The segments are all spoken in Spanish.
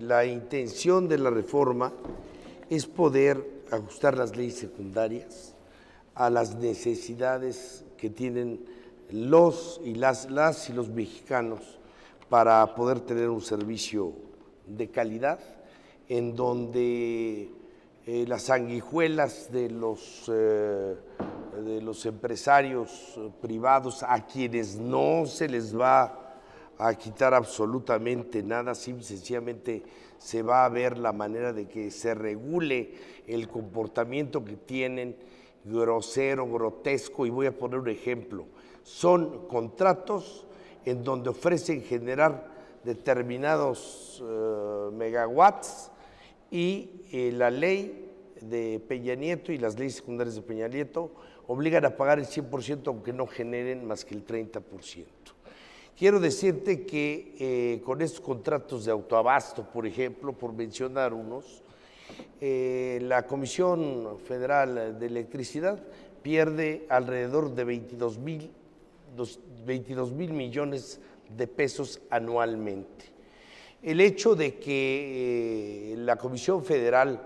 La intención de la reforma es poder ajustar las leyes secundarias a las necesidades que tienen los y las, y los mexicanos para poder tener un servicio de calidad en donde eh, las sanguijuelas de los, eh, de los empresarios privados a quienes no se les va a quitar absolutamente nada, simple sencillamente se va a ver la manera de que se regule el comportamiento que tienen grosero, grotesco, y voy a poner un ejemplo. Son contratos en donde ofrecen generar determinados uh, megawatts y eh, la ley de Peña Nieto y las leyes secundarias de Peña Nieto obligan a pagar el 100% aunque no generen más que el 30%. Quiero decirte que eh, con estos contratos de autoabasto, por ejemplo, por mencionar unos, eh, la Comisión Federal de Electricidad pierde alrededor de 22 mil 22 mil millones de pesos anualmente. El hecho de que eh, la Comisión Federal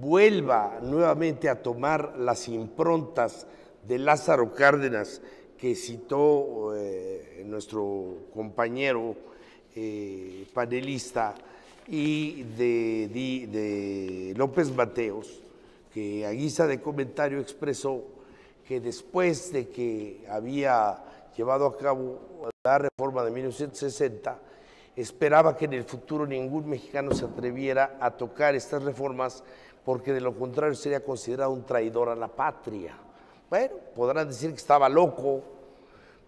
vuelva nuevamente a tomar las improntas de Lázaro Cárdenas que citó eh, nuestro compañero eh, panelista y de, de, de, López Mateos, que a guisa de comentario expresó que después de que había llevado a cabo la reforma de 1960, esperaba que en el futuro ningún mexicano se atreviera a tocar estas reformas porque de lo contrario sería considerado un traidor a la patria. Bueno, podrán decir que estaba loco,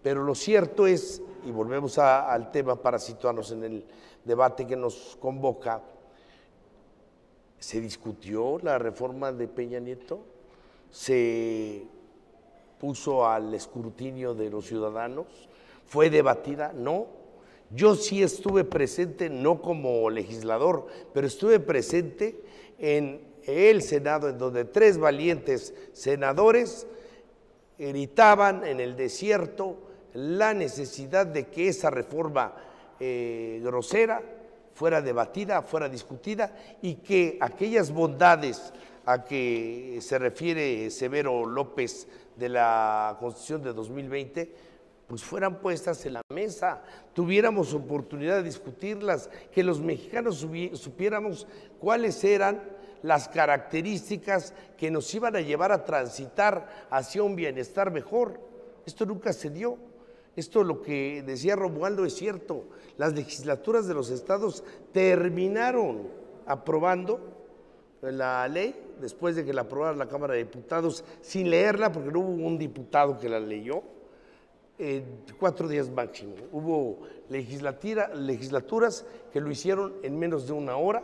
pero lo cierto es, y volvemos al tema para situarnos en el debate que nos convoca, se discutió la reforma de Peña Nieto, se puso al escrutinio de los ciudadanos, fue debatida, no. Yo sí estuve presente, no como legislador, pero estuve presente en el Senado, en donde tres valientes senadores gritaban en el desierto la necesidad de que esa reforma eh, grosera fuera debatida, fuera discutida y que aquellas bondades a que se refiere Severo López de la Constitución de 2020, pues fueran puestas en la mesa, tuviéramos oportunidad de discutirlas, que los mexicanos supiéramos cuáles eran las características que nos iban a llevar a transitar hacia un bienestar mejor. Esto nunca se dio. Esto lo que decía Romualdo es cierto. Las legislaturas de los estados terminaron aprobando la ley después de que la aprobara la Cámara de Diputados sin leerla, porque no hubo un diputado que la leyó, cuatro días máximo. Hubo legislaturas que lo hicieron en menos de una hora,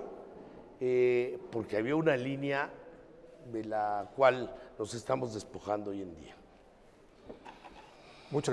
eh, porque había una línea de la cual nos estamos despojando hoy en día. Muchas